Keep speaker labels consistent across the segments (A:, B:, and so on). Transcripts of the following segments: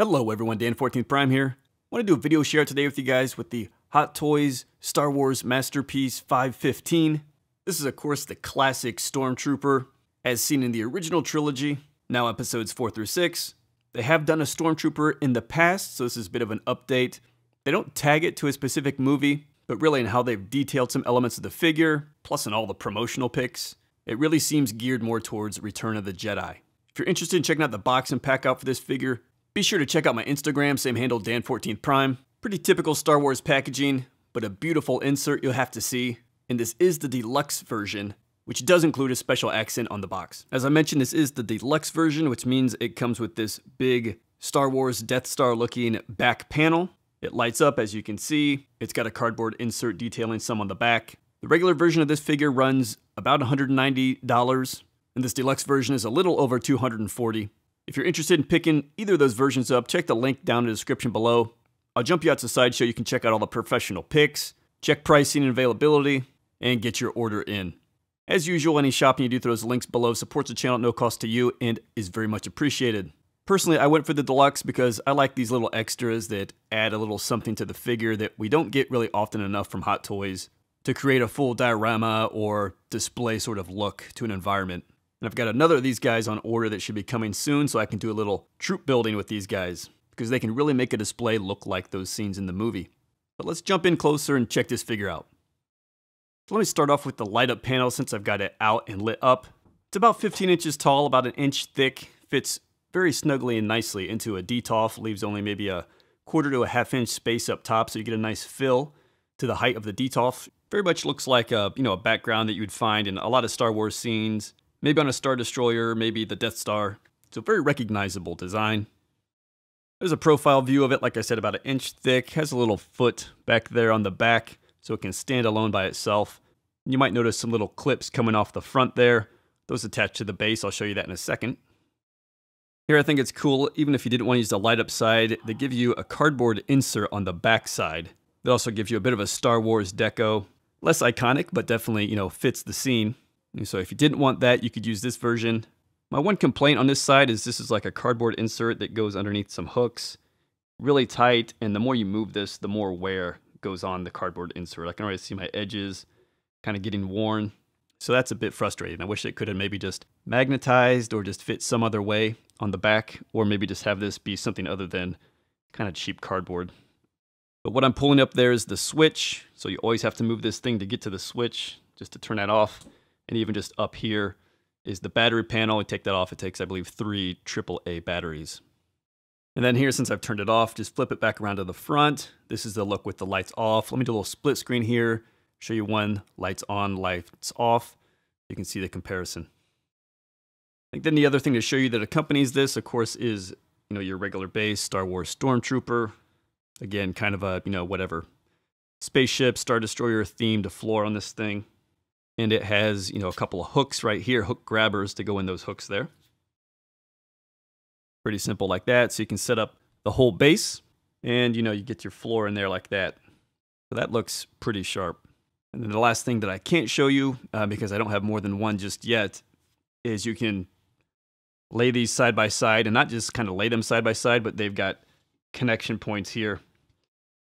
A: Hello everyone, Dan 14th Prime here. I want to do a video share today with you guys with the Hot Toys Star Wars Masterpiece 515. This is of course the classic Stormtrooper as seen in the original trilogy, now episodes 4 through 6. They have done a Stormtrooper in the past, so this is a bit of an update. They don't tag it to a specific movie, but really in how they've detailed some elements of the figure, plus in all the promotional pics. It really seems geared more towards Return of the Jedi. If you're interested in checking out the box and pack out for this figure, be sure to check out my Instagram, same handle, Dan14th Prime. Pretty typical Star Wars packaging, but a beautiful insert you'll have to see. And this is the deluxe version, which does include a special accent on the box. As I mentioned, this is the deluxe version, which means it comes with this big Star Wars Death Star looking back panel. It lights up as you can see. It's got a cardboard insert detailing some on the back. The regular version of this figure runs about $190, and this deluxe version is a little over 240. If you're interested in picking either of those versions up, check the link down in the description below. I'll jump you out to the side so you can check out all the professional picks, check pricing and availability, and get your order in. As usual, any shopping you do through those links below supports the channel at no cost to you and is very much appreciated. Personally, I went for the deluxe because I like these little extras that add a little something to the figure that we don't get really often enough from Hot Toys to create a full diorama or display sort of look to an environment. And I've got another of these guys on order that should be coming soon so I can do a little troop building with these guys because they can really make a display look like those scenes in the movie. But let's jump in closer and check this figure out. So let me start off with the light up panel since I've got it out and lit up. It's about 15 inches tall, about an inch thick, fits very snugly and nicely into a Detolf, leaves only maybe a quarter to a half inch space up top so you get a nice fill to the height of the Detolf. Very much looks like a, you know, a background that you would find in a lot of Star Wars scenes, Maybe on a Star Destroyer, maybe the Death Star. It's a very recognizable design. There's a profile view of it, like I said, about an inch thick. Has a little foot back there on the back, so it can stand alone by itself. You might notice some little clips coming off the front there. Those attach to the base. I'll show you that in a second. Here, I think it's cool, even if you didn't want to use the light up side, they give you a cardboard insert on the back side. It also gives you a bit of a Star Wars deco. Less iconic, but definitely, you know, fits the scene. And so if you didn't want that, you could use this version. My one complaint on this side is this is like a cardboard insert that goes underneath some hooks. Really tight, and the more you move this, the more wear goes on the cardboard insert. I can already see my edges kind of getting worn. So that's a bit frustrating. I wish it could have maybe just magnetized or just fit some other way on the back, or maybe just have this be something other than kind of cheap cardboard. But what I'm pulling up there is the switch. So you always have to move this thing to get to the switch, just to turn that off. And even just up here is the battery panel. We take that off. It takes, I believe, three AAA batteries. And then here, since I've turned it off, just flip it back around to the front. This is the look with the lights off. Let me do a little split screen here. Show you one lights on, lights off. You can see the comparison. I think then the other thing to show you that accompanies this, of course, is you know your regular base Star Wars Stormtrooper. Again, kind of a you know whatever spaceship, Star Destroyer themed to floor on this thing and it has, you know, a couple of hooks right here, hook grabbers to go in those hooks there. Pretty simple like that. So you can set up the whole base and, you know, you get your floor in there like that. So that looks pretty sharp. And then the last thing that I can't show you, uh, because I don't have more than one just yet, is you can lay these side by side and not just kind of lay them side by side, but they've got connection points here.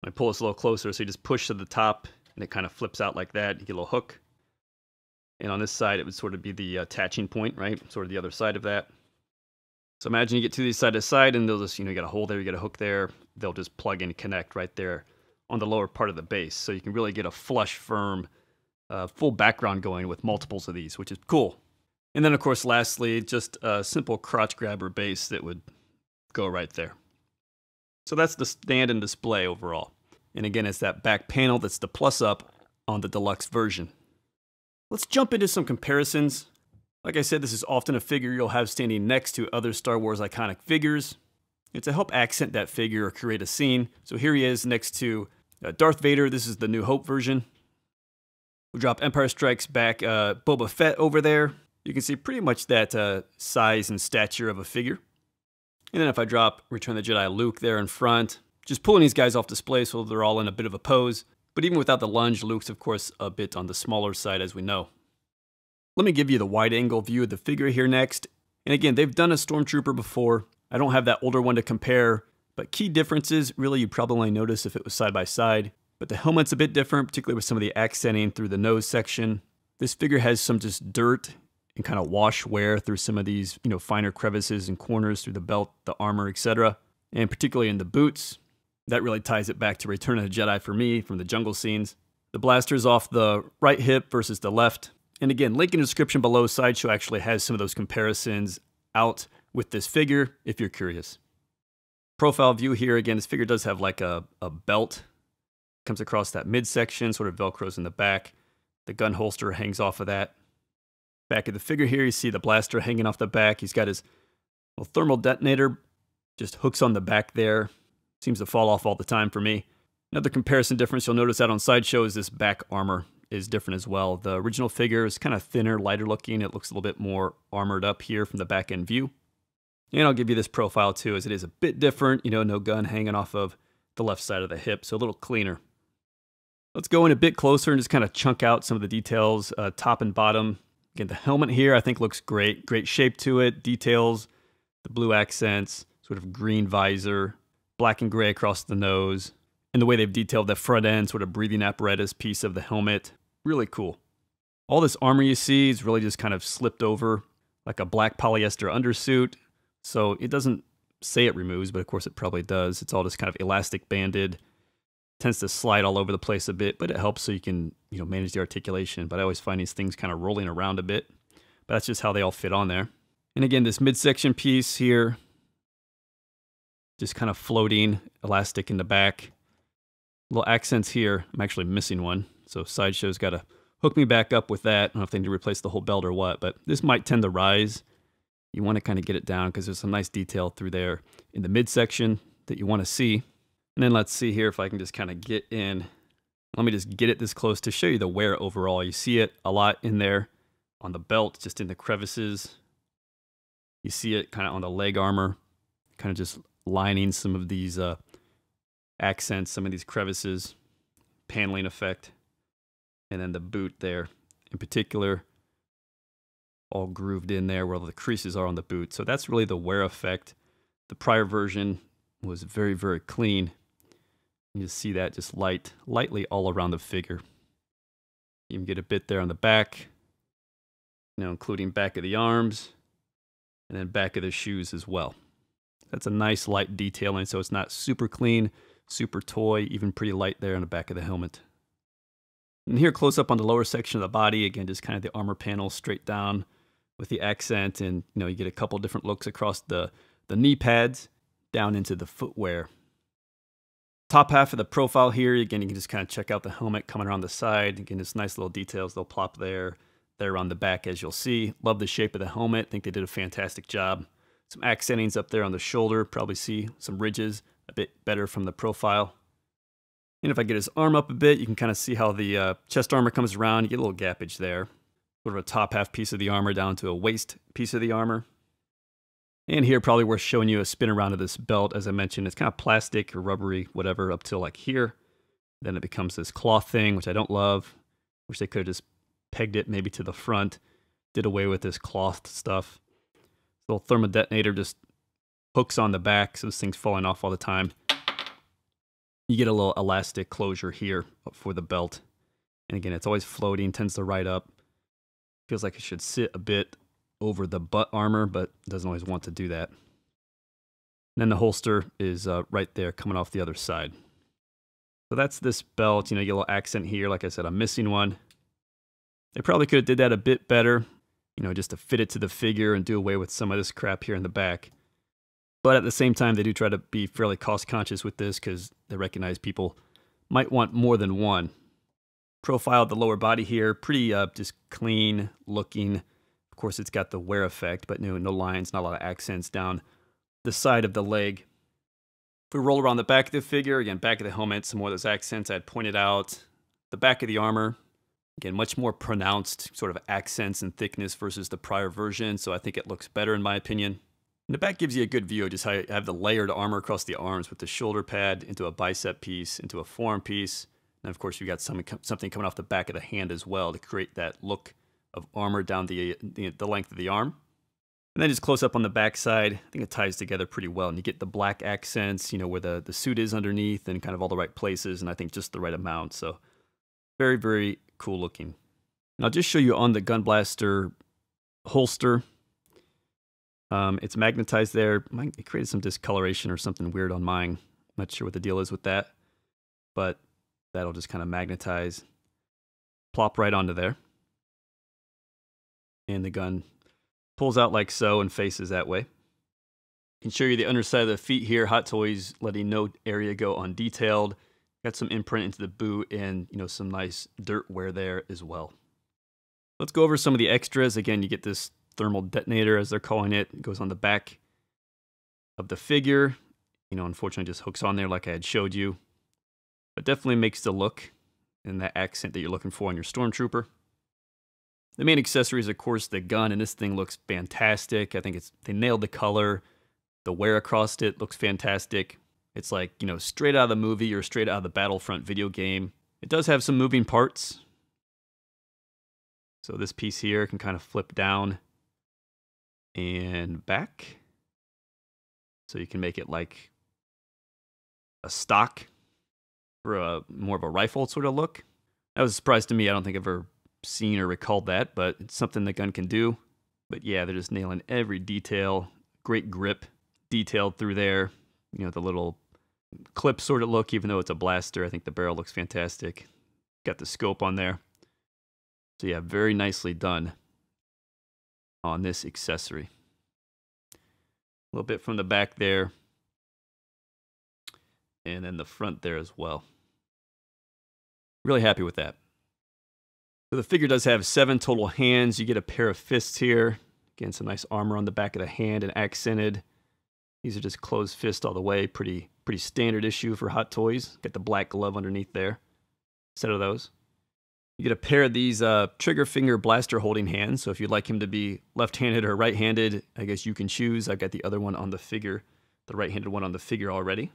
A: I pull this a little closer, so you just push to the top and it kind of flips out like that. You get a little hook. And on this side, it would sort of be the attaching point, right? Sort of the other side of that. So imagine you get to these side to side and they'll just, you know, you got a hole there, you got a hook there. They'll just plug and connect right there on the lower part of the base. So you can really get a flush, firm, uh, full background going with multiples of these, which is cool. And then, of course, lastly, just a simple crotch grabber base that would go right there. So that's the stand and display overall. And again, it's that back panel that's the plus up on the deluxe version. Let's jump into some comparisons. Like I said, this is often a figure you'll have standing next to other Star Wars iconic figures. It's to help accent that figure or create a scene. So here he is next to uh, Darth Vader. This is the New Hope version. We'll drop Empire Strikes Back uh, Boba Fett over there. You can see pretty much that uh, size and stature of a figure. And then if I drop Return the Jedi Luke there in front, just pulling these guys off display so they're all in a bit of a pose. But even without the lunge, Luke's of course a bit on the smaller side as we know. Let me give you the wide angle view of the figure here next. And again, they've done a Stormtrooper before. I don't have that older one to compare, But key differences, really, you'd probably only notice if it was side by side. But the helmet's a bit different, particularly with some of the accenting through the nose section. This figure has some just dirt and kind of wash wear through some of these, you know, finer crevices and corners through the belt, the armor, etc. And particularly in the boots, that really ties it back to Return of the Jedi for me from the jungle scenes. The blaster's off the right hip versus the left. And again, link in the description below. Sideshow actually has some of those comparisons out with this figure if you're curious. Profile view here, again, this figure does have like a, a belt. Comes across that midsection, sort of velcros in the back. The gun holster hangs off of that. Back of the figure here, you see the blaster hanging off the back. He's got his little thermal detonator, just hooks on the back there. Seems to fall off all the time for me. Another comparison difference you'll notice out on Sideshow is this back armor is different as well. The original figure is kind of thinner, lighter looking. It looks a little bit more armored up here from the back end view. And I'll give you this profile too, as it is a bit different. You know, no gun hanging off of the left side of the hip, so a little cleaner. Let's go in a bit closer and just kind of chunk out some of the details, uh, top and bottom. Again, the helmet here I think looks great. Great shape to it, details, the blue accents, sort of green visor, black and gray across the nose, and the way they've detailed the front end, sort of breathing apparatus piece of the helmet. Really cool. All this armor you see is really just kind of slipped over like a black polyester undersuit. So it doesn't say it removes, but of course it probably does. It's all just kind of elastic banded tends to slide all over the place a bit, but it helps so you can, you know, manage the articulation. But I always find these things kind of rolling around a bit. But that's just how they all fit on there. And again, this midsection piece here, just kind of floating, elastic in the back. Little accents here. I'm actually missing one. So Sideshow's got to hook me back up with that. I don't know if they need to replace the whole belt or what, but this might tend to rise. You want to kind of get it down because there's some nice detail through there in the midsection that you want to see. And then let's see here if I can just kind of get in. Let me just get it this close to show you the wear overall. You see it a lot in there on the belt, just in the crevices. You see it kind of on the leg armor, kind of just lining some of these uh, accents, some of these crevices, paneling effect. And then the boot there in particular, all grooved in there where all the creases are on the boot. So that's really the wear effect. The prior version was very, very clean. You see that just light, lightly all around the figure. You can get a bit there on the back, you know, including back of the arms, and then back of the shoes as well. That's a nice light detailing, so it's not super clean, super toy, even pretty light there on the back of the helmet. And here close up on the lower section of the body, again, just kind of the armor panel straight down with the accent, and you know, you get a couple different looks across the, the knee pads down into the footwear. Top half of the profile here, again, you can just kind of check out the helmet coming around the side. Again, just nice little details. They'll plop there, there on the back, as you'll see. Love the shape of the helmet. think they did a fantastic job. Some accentings up there on the shoulder. Probably see some ridges a bit better from the profile. And if I get his arm up a bit, you can kind of see how the uh, chest armor comes around. You get a little gappage there. Sort of a top half piece of the armor down to a waist piece of the armor. And here, probably worth showing you a spin around of this belt. As I mentioned, it's kind of plastic or rubbery, whatever, up till like here. Then it becomes this cloth thing, which I don't love. Wish they could have just pegged it maybe to the front. Did away with this cloth stuff. Little thermal detonator just hooks on the back, so this thing's falling off all the time. You get a little elastic closure here for the belt. And again, it's always floating, tends to ride up. Feels like it should sit a bit over the butt armor, but doesn't always want to do that. And then the holster is uh, right there coming off the other side. So that's this belt. You know, you get a little accent here. Like I said, I'm missing one. They probably could have did that a bit better, you know, just to fit it to the figure and do away with some of this crap here in the back. But at the same time, they do try to be fairly cost conscious with this because they recognize people might want more than one. Profile the lower body here, pretty uh, just clean looking of course, it's got the wear effect, but no, no lines, not a lot of accents down the side of the leg. If we roll around the back of the figure, again, back of the helmet, some more of those accents I had pointed out. The back of the armor, again, much more pronounced sort of accents and thickness versus the prior version, so I think it looks better in my opinion. And the back gives you a good view of just how you have the layered armor across the arms with the shoulder pad into a bicep piece, into a forearm piece. And of course, you've got some, something coming off the back of the hand as well to create that look of armor down the, the, the length of the arm. And then just close up on the back side, I think it ties together pretty well. And you get the black accents, you know, where the, the suit is underneath and kind of all the right places. And I think just the right amount. So very, very cool looking. I'll just show you on the Gun Blaster holster. Um, it's magnetized there. It created some discoloration or something weird on mine. Not sure what the deal is with that. But that'll just kind of magnetize, plop right onto there. And the gun pulls out like so and faces that way. Can show you the underside of the feet here. Hot Toys letting no area go undetailed. Got some imprint into the boot and you know some nice dirt wear there as well. Let's go over some of the extras. Again, you get this thermal detonator as they're calling it. It goes on the back of the figure. You know, unfortunately just hooks on there like I had showed you. But definitely makes the look and that accent that you're looking for on your Stormtrooper. The main accessory is, of course, the gun, and this thing looks fantastic. I think it's they nailed the color. The wear across it looks fantastic. It's like, you know, straight out of the movie or straight out of the Battlefront video game. It does have some moving parts. So this piece here can kind of flip down and back. So you can make it like a stock for a more of a rifle sort of look. That was a surprise to me. I don't think I've ever seen or recalled that, but it's something the gun can do. But yeah, they're just nailing every detail. Great grip, detailed through there. You know, the little clip sort of look, even though it's a blaster. I think the barrel looks fantastic. Got the scope on there. So yeah, very nicely done on this accessory. A little bit from the back there. And then the front there as well. Really happy with that. So the figure does have seven total hands. You get a pair of fists here. Again, some nice armor on the back of the hand and accented. These are just closed fist all the way. Pretty pretty standard issue for Hot Toys. Got the black glove underneath there. Set of those. You get a pair of these uh, trigger finger blaster holding hands. So if you'd like him to be left-handed or right-handed, I guess you can choose. I've got the other one on the figure, the right-handed one on the figure already.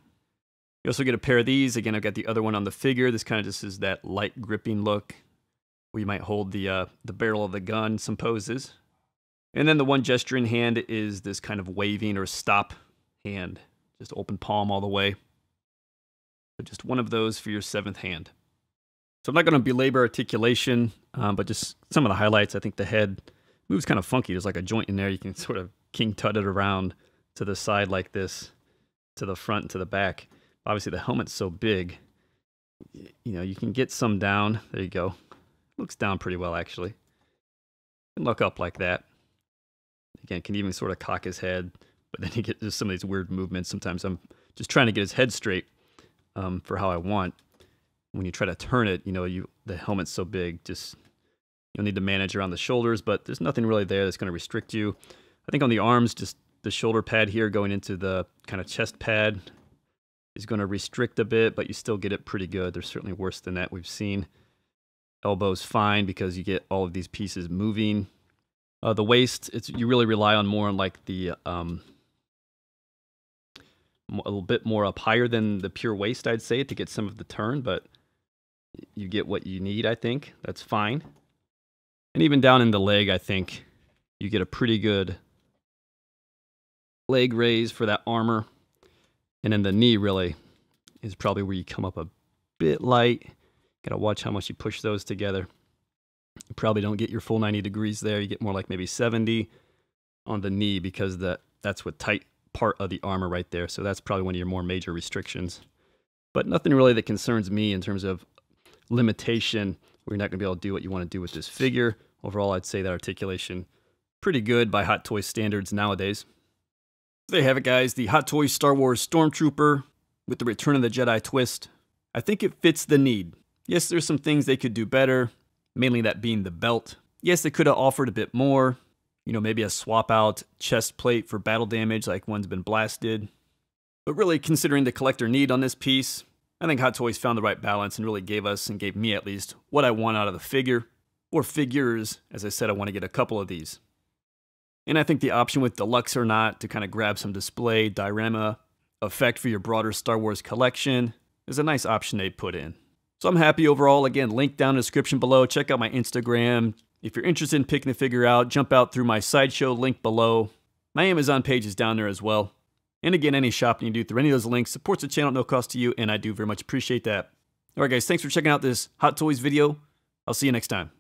A: You also get a pair of these. Again, I've got the other one on the figure. This kind of just is that light gripping look where you might hold the, uh, the barrel of the gun, some poses. And then the one gesturing hand is this kind of waving or stop hand. Just open palm all the way. Just one of those for your seventh hand. So I'm not going to belabor articulation, um, but just some of the highlights. I think the head moves kind of funky. There's like a joint in there. You can sort of king tut it around to the side like this, to the front to the back. Obviously, the helmet's so big, you know, you can get some down. There you go. Looks down pretty well, actually. And look up like that. Again, can even sort of cock his head, but then he gets some of these weird movements. Sometimes I'm just trying to get his head straight um, for how I want when you try to turn it, you know, you the helmet's so big, just you'll need to manage around the shoulders, but there's nothing really there that's going to restrict you. I think on the arms, just the shoulder pad here going into the kind of chest pad is going to restrict a bit, but you still get it pretty good. There's certainly worse than that we've seen. Elbow's fine because you get all of these pieces moving. Uh, the waist, it's you really rely on more on like the um, a little bit more up higher than the pure waist, I'd say, to get some of the turn, but you get what you need, I think. That's fine. And even down in the leg, I think you get a pretty good leg raise for that armor. And then the knee really is probably where you come up a bit light. Got to watch how much you push those together. You probably don't get your full 90 degrees there. You get more like maybe 70 on the knee because that that's what tight part of the armor right there. So that's probably one of your more major restrictions. But nothing really that concerns me in terms of limitation where you're not going to be able to do what you want to do with this figure. Overall, I'd say that articulation pretty good by Hot Toys standards nowadays. There you have it, guys. The Hot Toys Star Wars Stormtrooper with the Return of the Jedi twist. I think it fits the need. Yes, there's some things they could do better, mainly that being the belt. Yes, they could have offered a bit more. You know, maybe a swap out chest plate for battle damage like one's been blasted. But really, considering the collector need on this piece, I think Hot Toys found the right balance and really gave us, and gave me at least, what I want out of the figure. Or figures, as I said, I want to get a couple of these. And I think the option with deluxe or not to kind of grab some display, diorama, effect for your broader Star Wars collection is a nice option they put in. So I'm happy overall. Again, link down in the description below. Check out my Instagram. If you're interested in picking the figure out, jump out through my sideshow link below. My Amazon page is down there as well. And again, any shopping you do through any of those links supports the channel at no cost to you, and I do very much appreciate that. Alright guys, thanks for checking out this Hot Toys video. I'll see you next time.